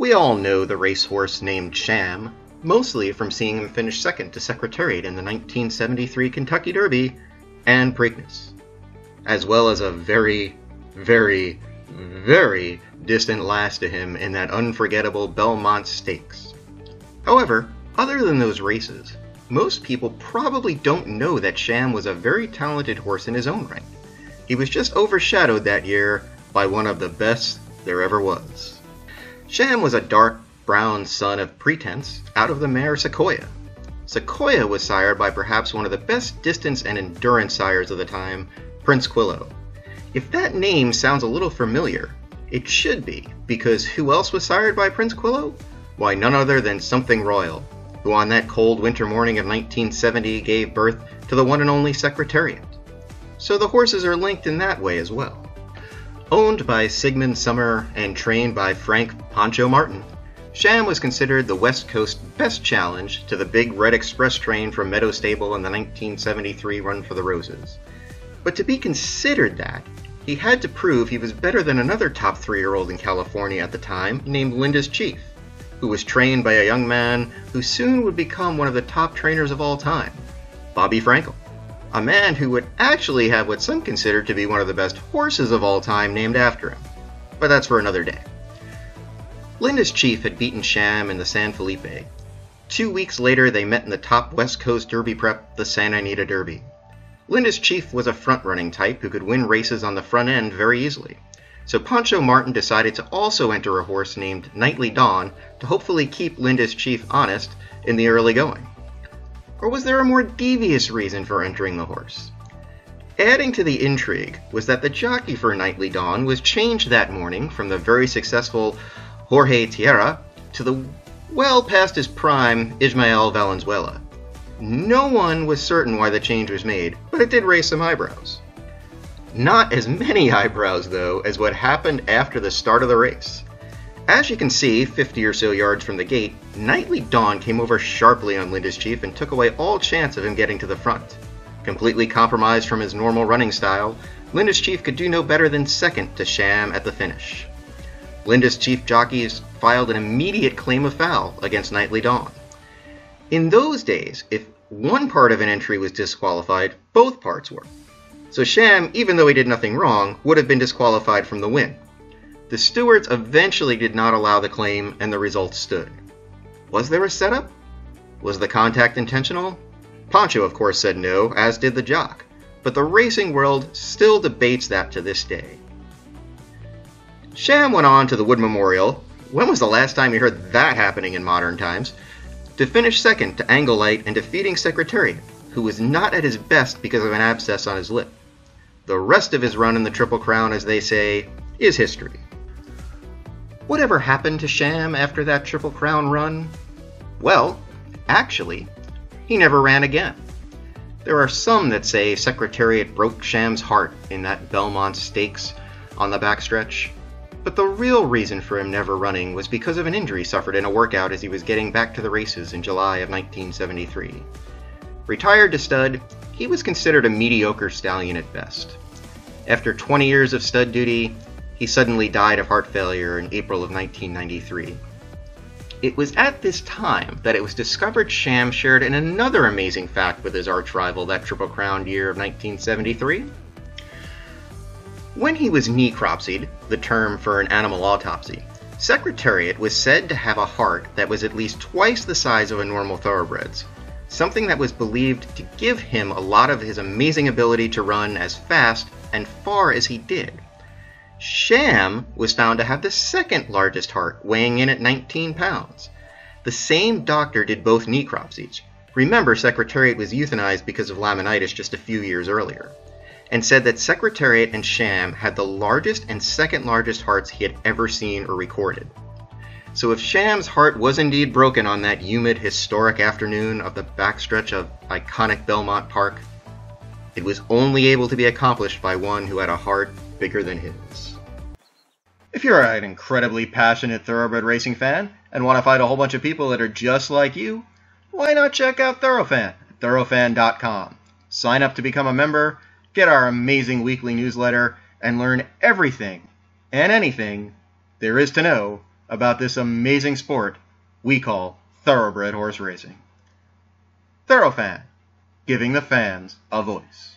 We all know the racehorse named Sham, mostly from seeing him finish second to Secretariat in the 1973 Kentucky Derby and Preakness, as well as a very, very, very distant last to him in that unforgettable Belmont Stakes. However, other than those races, most people probably don't know that Sham was a very talented horse in his own right. He was just overshadowed that year by one of the best there ever was. Sham was a dark brown son of Pretense out of the mare Sequoia. Sequoia was sired by perhaps one of the best distance and endurance sires of the time, Princequillo. If that name sounds a little familiar, it should be, because who else was sired by Princequillo? Why, none other than Something Royal, who on that cold winter morning of 1970 gave birth to the one and only Secretariat. So the horses are linked in that way as well. Owned by Sigmund Sommer and trained by Frank Pancho Martin, Sham was considered the West Coast best challenge to the big Red Express train from Meadow Stable in the 1973 Run for the Roses. But to be considered that, he had to prove he was better than another top three year old in California at the time named Linda's Chief, who was trained by a young man who soon would become one of the top trainers of all time, Bobby Frankel. A man who would actually have what some consider to be one of the best horses of all time named after him. But that's for another day. Linda's Chief had beaten Sham in the San Felipe. Two weeks later, they met in the top West Coast Derby prep, the Santa Anita Derby. Linda's Chief was a front running type who could win races on the front end very easily. So Pancho Martin decided to also enter a horse named Nightly Dawn to hopefully keep Linda's Chief honest in the early going. Or was there a more devious reason for entering the horse? Adding to the intrigue was that the jockey for Nightly Dawn was changed that morning from the very successful Jorge Tejeira to the well past his prime Ismael Valenzuela. No one was certain why the change was made, but it did raise some eyebrows. Not as many eyebrows, though, as what happened after the start of the race. As you can see, 50 or so yards from the gate, Nightly Dawn came over sharply on Linda's Chief and took away all chance of him getting to the front. Completely compromised from his normal running style, Linda's Chief could do no better than second to Sham at the finish. Linda's chief jockeys filed an immediate claim of foul against Nightly Dawn. In those days, if one part of an entry was disqualified, both parts were. So Sham, even though he did nothing wrong, would have been disqualified from the win. The stewards eventually did not allow the claim, and the result stood. Was there a setup? Was the contact intentional? Pancho, of course, said no, as did the jock, but the racing world still debates that to this day. Sham went on to the Wood Memorial. When was the last time you heard that happening in modern times? to finish second to Angle Light and defeating Secretariat, who was not at his best because of an abscess on his lip. The rest of his run in the Triple Crown, as they say, is history. Whatever happened to Sham after that Triple Crown run? Well, actually, he never ran again. There are some that say Secretariat broke Sham's heart in that Belmont Stakes on the backstretch. But the real reason for him never running was because of an injury suffered in a workout as he was getting back to the races in July of 1973. Retired to stud, he was considered a mediocre stallion at best. After 20 years of stud duty, he suddenly died of heart failure in April of 1993. It was at this time that it was discovered Sham shared in another amazing fact with his arch rival that Triple Crown year of 1973. When he was necropsied, the term for an animal autopsy, Secretariat was said to have a heart that was at least twice the size of a normal thoroughbred's, something that was believed to give him a lot of his amazing ability to run as fast and far as he did. Sham was found to have the second largest heart, weighing in at 19 pounds. The same doctor did both necropsies. Remember, Secretariat was euthanized because of laminitis just a few years earlier and said that Secretariat and Sham had the largest and second largest hearts he had ever seen or recorded. So if Sham's heart was indeed broken on that humid, historic afternoon of the backstretch of iconic Belmont Park, it was only able to be accomplished by one who had a heart bigger than his. If you're an incredibly passionate thoroughbred racing fan and want to find a whole bunch of people that are just like you, why not check out Thorofan at thorofan.com. Sign up to become a member get our amazing weekly newsletter, and learn everything and anything there is to know about this amazing sport we call thoroughbred horse racing. Thorofan, giving the fans a voice.